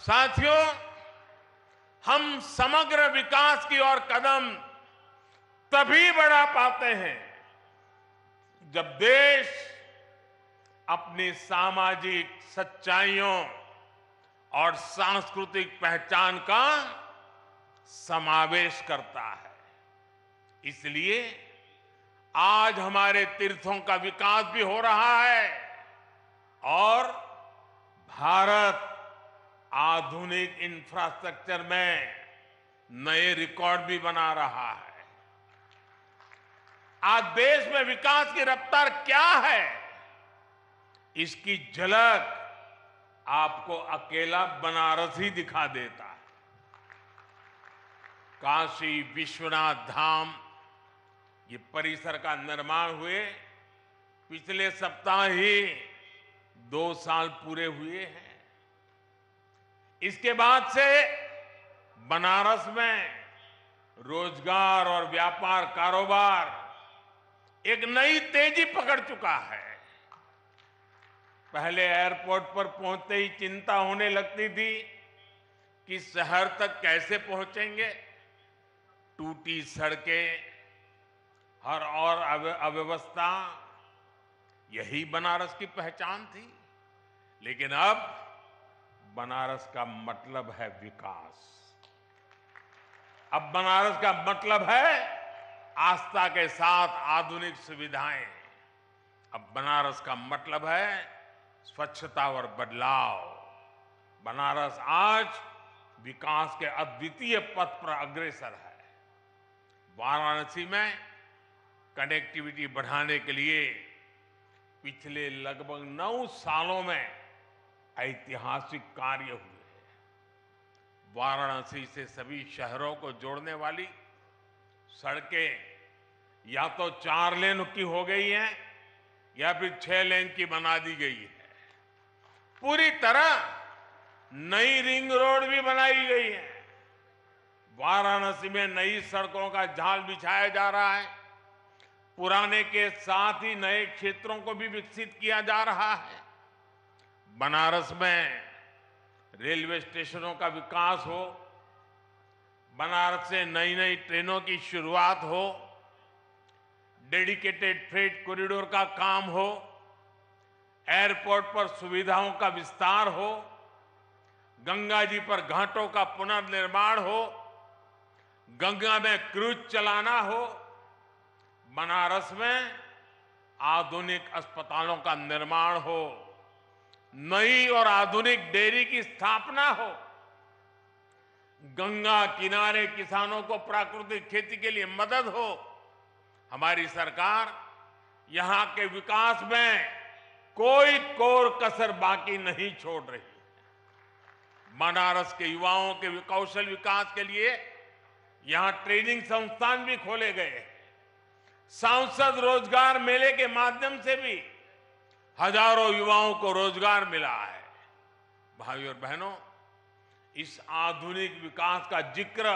साथियों, हम समग्र विकास की ओर कदम तभी बढ़ा पाते हैं जब देश अपनी सामाजिक सच्चाइयों और सांस्कृतिक पहचान का समावेश करता है। इसलिए आज हमारे तीर्थों का विकास भी हो रहा है और भारत आधुनिक इंफ्रास्ट्रक्चर में नए रिकॉर्ड भी बना रहा है। आज देश में विकास की रफ्तार क्या है? इसकी झलक आपको अकेला बनारस ही दिखा देता है। काशी विश्वनाथ धाम, ये परिसर का निर्माण हुए, पिछले सप्ताह ही दो साल पूरे हुए हैं। इसके बाद से बनारस में रोज़गार और व्यापार कारोबार एक नई तेज़ी पकड़ चुका है। पहले एयरपोर्ट पर पहुँचते ही चिंता होने लगती थी कि शहर तक कैसे पहुँचेंगे। टूटी सड़कें, हर और अव्यवस्था, यही बनारस की पहचान थी। लेकिन अब बनारस का मतलब है विकास। अब बनारस का मतलब है आस्था के साथ आधुनिक सुविधाएँ। अब बनारस का मतलब है स्वच्छता और बदलाव। बनारस आज विकास के अद्वितीय पथ पर अग्रसर है। वाराणसी में कनेक्टिविटी बढ़ाने के लिए पिछले लगभग नौ सालों में ऐतिहासिक कार्य हुए। वाराणसी से सभी शहरों को जोड़ने वाली सड़कें या तो चार लेन की हो गई हैं, या फिर छह लेन की बना दी गई है। पूरी तरह नई रिंग रोड भी बनाई गई है। वाराणसी में नई सड़कों का जाल बिछाया जा रहा है। पुराने के साथ ही नए क्षेत्रों को भी विकसित किया जा रहा है। बनारस में रेलवे स्टेशनों का विकास हो, बनारस से नई नई ट्रेनों की शुरुआत हो, डेडिकेटेड फ्रेट कॉरिडोर का काम हो, एयरपोर्ट पर सुविधाओं का विस्तार हो, गंगा जी पर घाटों का पुनर्निर्माण हो, गंगा में क्रूज चलाना हो, बनारस में आधुनिक अस्पतालों का निर्माण हो। नई और आधुनिक डेयरी की स्थापना हो। गंगा किनारे किसानों को प्राकृतिक खेती के लिए मदद हो। हमारी सरकार यहाँ के विकास में कोई कोर कसर बाकी नहीं छोड़ रही। बनारस के युवाओं के कौशल विकास के लिए यहाँ ट्रेनिंग संस्थान भी खोले गए सांसद रोज़गार मेले के माध्यम से भी हज़ारों युवाओं को रोज़गार मिला है। भाई और बहनों, इस आधुनिक विकास का ज़िक्र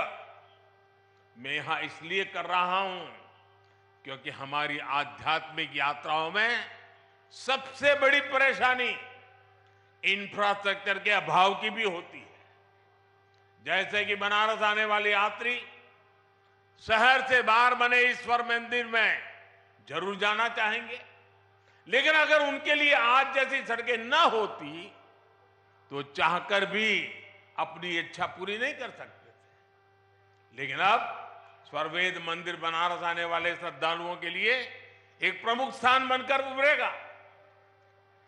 मैं यहाँ इसलिए कर रहा हूँ क्योंकि हमारी आध्यात्मिक यात्राओं में सबसे बड़ी परेशानी इंफ्रास्ट्रक्चर के अभाव की भी होती है। जैसे कि बनारस आने वाले यात्री शहर से बाहर बने ईश्वर मंदिर में ज़रूर जाना चाहेंगे। लेकिन अगर उनके लिए आज जैसी सड़कें न होती तो चाहकर भी अपनी इच्छा पूरी नहीं कर सकते थे। लेकिन अब स्वर्वेद मंदिर बनारस आने वाले श्रद्धालुओं के लिए एक प्रमुख स्थान बनकर उभरेगा।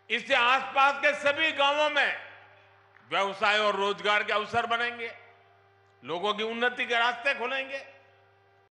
इससे आसपास के सभी गाँवों में व्यवसाय और रोज़गार के अवसर बनेंगे। लोगों की उन्नति के रास्ते खुलेंगे।